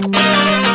Música